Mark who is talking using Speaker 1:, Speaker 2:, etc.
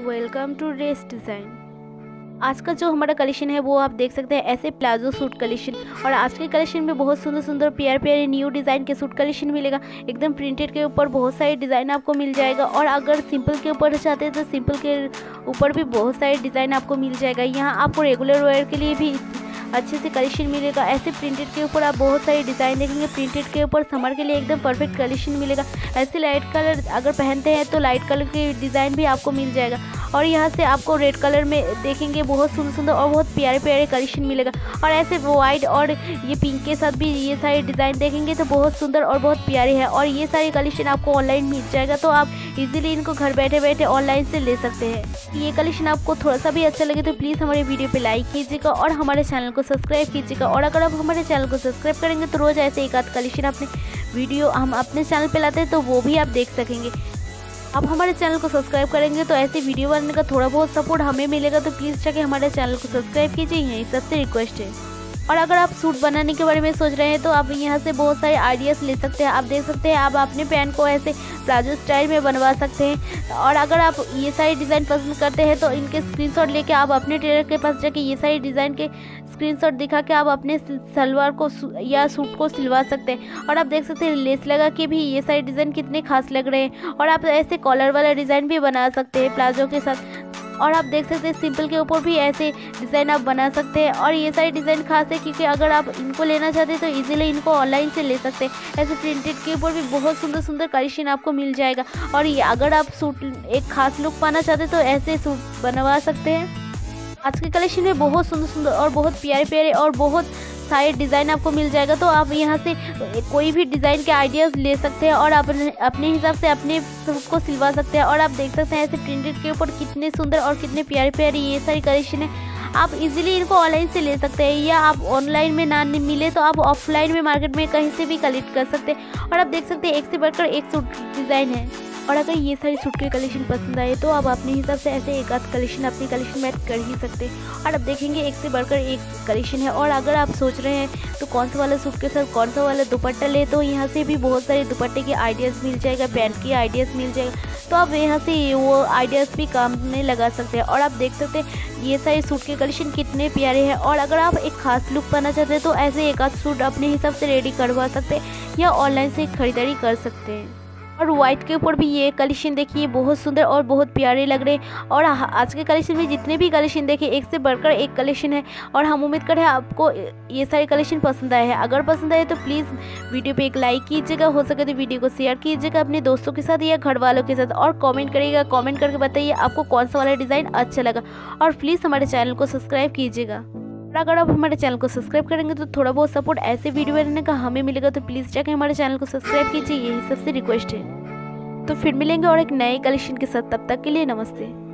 Speaker 1: Welcome to race design आज का जो हमारा कलेक्शन है, वो आप देख सकते हैं, ऐसे प्लाजो सूट कलेक्शन और आज के कलेक्शन में बहुत सुंदर सुंदर प्यार प्यारे न्यू डिज़ाइन के सूट कलेक्शन मिलेगा। एकदम प्रिंटेड के ऊपर बहुत सारे डिज़ाइन आपको मिल जाएगा। और अगर सिंपल के ऊपर चाहते हैं तो सिंपल के ऊपर भी बहुत सारे डिज़ाइन आपको मिल जाएगा। यहाँ आपको रेगुलर वेयर के लिए भी अच्छे से कलेक्शन मिलेगा, ऐसे प्रिंटेड के ऊपर आप बहुत सारे डिज़ाइन देखेंगे प्रिंटेड के ऊपर समर के लिए एकदम परफेक्ट कलेक्शन मिलेगा। ऐसे लाइट कलर अगर पहनते हैं तो लाइट कलर के डिज़ाइन भी आपको मिल जाएगा। और यहाँ से आपको रेड कलर में देखेंगे बहुत सुंदर सुंदर और बहुत प्यारे प्यारे कलेक्शन मिलेगा। और ऐसे वाइट और ये पिंक के साथ भी ये सारे डिज़ाइन देखेंगे तो बहुत सुंदर और बहुत प्यारे हैं। और ये सारे कलेक्शन आपको ऑनलाइन मिल जाएगा तो आप इजीली इनको घर बैठे बैठे ऑनलाइन से ले सकते हैं। ये कलेक्शन आपको थोड़ा सा भी अच्छा लगे तो प्लीज़ हमारे वीडियो पर लाइक कीजिएगा और हमारे चैनल को सब्सक्राइब कीजिएगा। और अगर आप हमारे चैनल को सब्सक्राइब करेंगे तो रोज़ ऐसे एक आध कलेक्शन अपने वीडियो हम अपने चैनल पर लाते हैं तो वो भी आप देख सकेंगे। आप हमारे चैनल को सब्सक्राइब करेंगे तो ऐसे वीडियो बनाने का थोड़ा बहुत सपोर्ट हमें मिलेगा तो प्लीज़ जाके हमारे चैनल को सब्सक्राइब कीजिए, यही सबसे रिक्वेस्ट है। और अगर आप सूट बनाने के बारे में सोच रहे हैं तो आप यहाँ से बहुत सारे आइडियाज़ ले सकते हैं। आप देख सकते हैं, आप अपने पैंट को ऐसे प्लाजो स्टाइल में बनवा सकते हैं। और अगर आप ये सारे डिज़ाइन पसंद करते हैं तो इनके स्क्रीनशॉट लेके आप अपने टेलर के पास जाके ये सारे डिज़ाइन के स्क्रीनशॉट दिखा के आप अपने सलवार को या सूट को सिलवा सकते हैं। और आप देख सकते हैं, लेस लगा के भी ये सारे डिज़ाइन कितने खास लग रहे हैं। और आप ऐसे कॉलर वाला डिज़ाइन भी बना सकते हैं प्लाजो के साथ। और आप देख सकते हैं, सिंपल के ऊपर भी ऐसे डिज़ाइन आप बना सकते हैं। और ये सारे डिज़ाइन खास है क्योंकि अगर आप इनको लेना चाहते हैं तो इजीली इनको ऑनलाइन से ले सकते हैं। ऐसे प्रिंटेड के ऊपर भी बहुत सुंदर सुंदर कलेक्शन आपको मिल जाएगा। और ये अगर आप सूट, एक खास लुक पाना चाहते हैं तो ऐसे सूट बनवा सकते हैं। आज के कलेक्शन में बहुत सुंदर सुंदर और बहुत प्यारे प्यारे और बहुत सारे डिज़ाइन आपको मिल जाएगा। तो आप यहाँ से कोई भी डिज़ाइन के आइडियाज़ ले सकते हैं और अपने अपने हिसाब से अपने सूट को सिलवा सकते हैं और आप देख सकते हैं ऐसे प्रिंटेड के ऊपर कितने सुंदर और कितने प्यारे प्यारे ये सारी कलेक्शन है। आप इजीली इनको ऑनलाइन से ले सकते हैं या आप ऑनलाइन में ना, मिले तो आप ऑफलाइन में मार्केट में कहीं से भी कलेक्ट कर सकते हैं। और आप देख सकते हैं एक से बढ़कर एक सूट डिज़ाइन है। और अगर ये सारी सूट के कलेक्शन पसंद आए तो आप अपने हिसाब से ऐसे एक आध कलेक्शन अपनी कलेक्शन में कर ही सकते हैं। और अब देखेंगे एक से बढ़कर एक कलेक्शन है। और अगर आप सोच रहे हैं तो कौन सा वाला सूट के साथ कौन सा वाला दुपट्टा ले तो यहाँ से भी बहुत सारे दुपट्टे के आइडियाज़ मिल जाएगा पैंट के आइडियाज़ मिल जाएगा। तो आप यहाँ से वो आइडियाज़ भी काम में लगा सकते हैं। और आप देख सकते हैं, ये सारे सूट के कलेक्शन कितने प्यारे हैं। और अगर आप एक खास लुक पाना चाहते हैं तो ऐसे एक आध सूट अपने हिसाब से रेडी करवा सकते हैं या ऑनलाइन से खरीदारी कर सकते हैं। और व्हाइट के ऊपर भी ये कलेक्शन देखिए, बहुत सुंदर और बहुत प्यारे लग रहे हैं। और आज के कलेक्शन में जितने भी कलेक्शन देखे, एक से बढ़कर एक कलेक्शन है। और हम उम्मीद करें आपको ये सारे कलेक्शन पसंद आए हैं। अगर पसंद आए तो प्लीज़ वीडियो पे एक लाइक कीजिएगा, हो सके तो वीडियो को शेयर कीजिएगा अपने दोस्तों के साथ या घर वालों के साथ। और कॉमेंट करिएगा कॉमेंट करके बताइए आपको कौन सा वाला डिज़ाइन अच्छा लगा। और प्लीज़ हमारे चैनल को सब्सक्राइब कीजिएगा। और अगर आप हमारे चैनल को सब्सक्राइब करेंगे तो थोड़ा बहुत सपोर्ट ऐसे वीडियो बनाने का हमें मिलेगा तो प्लीज़ जाकर हमारे चैनल को सब्सक्राइब कीजिए यही सबसे रिक्वेस्ट है। तो फिर मिलेंगे और एक नए कलेक्शन के साथ तब तक के लिए नमस्ते।